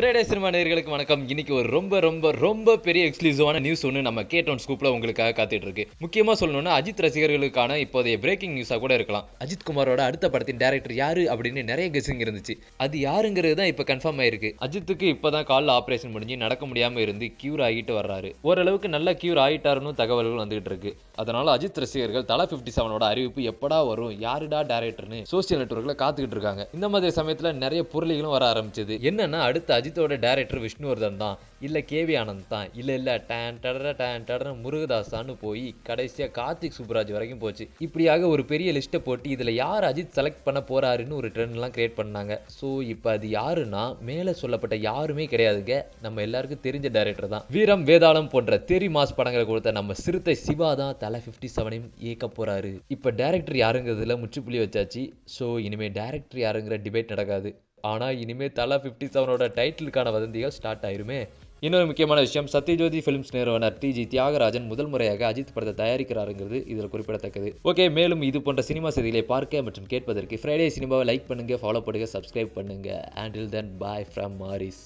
ட்ரேடே cinema நேர்களுக்கு வணக்கம். இன்னைக்கு ஒரு ரொம்ப ரொம்ப ரொம்ப பெரிய எக்ஸ்க்ளூசிவான நியூஸ் ஒன்று நம்ம கேட்டோன் ஸ்கூப்பில் உங்களுக்காக காத்துட்டு இருக்கு. முக்கியமாக சொல்லணும்னா அஜித் ரசிகர்களுக்கான இப்போதைய பிரேக்கிங் நியூஸாக கூட இருக்கலாம். அஜித் குமாரோட அடுத்த படத்தின் டேரக்டர் யாரு அப்படின்னு நிறைய கெஸிங் இருந்துச்சு. அது யாருங்கிறது தான் இப்போ கன்ஃபார்ம் ஆயிருக்கு. அஜித்துக்கு இப்போ தான் காலில் ஆப்ரேஷன் முடிஞ்சு நடக்க முடியாமல் இருந்து கியூர் ஆகிட்டு வர்றாரு. ஓரளவுக்கு நல்ல கியூர் ஆகிட்டாருன்னு தகவல்கள் வந்துகிட்டு இருக்கு. அதனால அஜித் ரசிகர்கள் தலா ஃபிஃப்டி செவனோட அறிவிப்பு எப்படா வரும் யாருடா டேரக்டர்னு சோசியல் நெட்ஒர்க்கில் காத்துக்கிட்டு இருக்காங்க. இந்த மாதிரி சமயத்தில் நிறைய பொருளிகளும் வர ஆரம்பிச்சது. என்னன்னா அடுத்த அஜித் அஜித்தோட டேரக்டர் விஷ்ணுவர்தன் தான். இல்லை கேவி ஆனந்த் தான். இல்லை இல்லை டேன் டடர டேன் டடர முருகதாஸான்னு போய் கடைசியாக கார்த்திக் சுப்ராஜ் வரைக்கும் போச்சு. இப்படியாக ஒரு பெரிய லிஸ்ட்டை போட்டு இதில் யார் அஜித் செலக்ட் பண்ண போகிறாருன்னு ஒரு ட்ரெண்ட்லாம் கிரியேட் பண்ணாங்க. ஸோ இப்போ அது யாருன்னா மேலே சொல்லப்பட்ட யாருமே கிடையாதுங்க. நம்ம எல்லாருக்கும் தெரிஞ்ச டேரக்டர் தான். வீரம் வேதாளம் போன்ற தெரி மாஸ் படங்களை கொடுத்த நம்ம சிறுத்தை சிவா தான் தலை ஃபிஃப்டி செவனையும் இயக்க போகிறாரு இப்போ டேரக்டர் யாருங்கிறதுல முற்றுப்புள்ளி வச்சாச்சு. ஸோ இனிமேல் டேரக்டர் யாருங்கிற டிபேட் நடக்காது. ஆனால் இனிமேல் தலா ஃபிஃப்டி செவனோட டைட்டிலுக்கான வதந்திகள் ஸ்டார்ட் ஆயிருமே. இன்னொரு முக்கியமான விஷயம் சத்யஜோதி ஃபிலிம்ஸ் நிறுவனர் டிஜி தியாகராஜன் முதல் முறையாக அஜித் படத்தை தயாரிக்கிறாருங்கிறது இதில் குறிப்பிடத்தக்கது. ஓகே மேலும் இது போன்ற சினிமா செய்திகளை பார்க்க மற்றும் கேட்பதற்கு ஃப்ரைடே சினிமாவை லைக் பண்ணுங்கள் ஃபாலோ பண்ணுங்கள் சப்ஸ்கிரைப் பண்ணுங்கள் until then bye from Maris